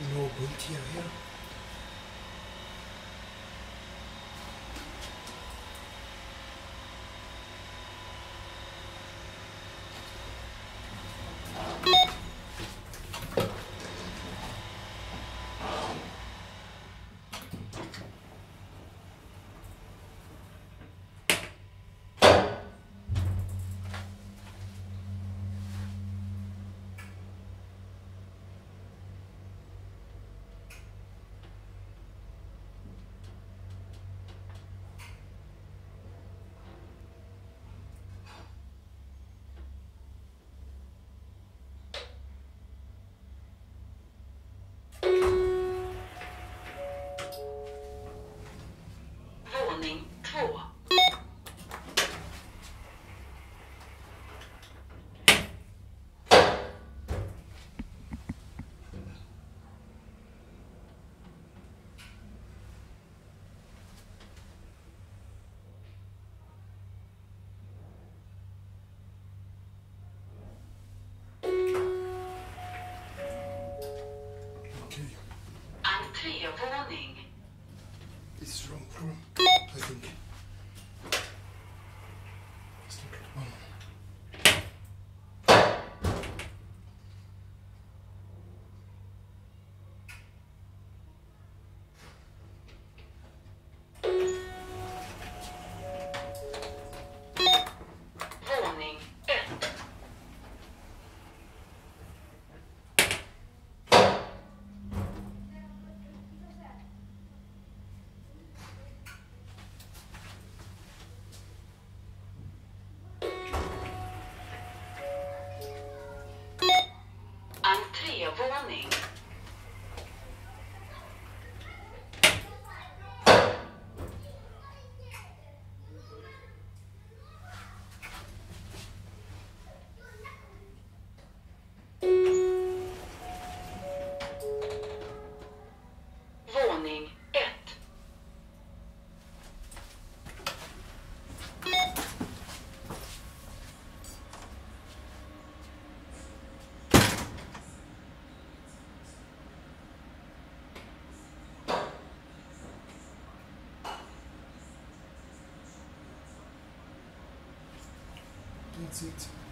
No boot here. Entrévåning. This is wrong room, I think. Entrévåning. It.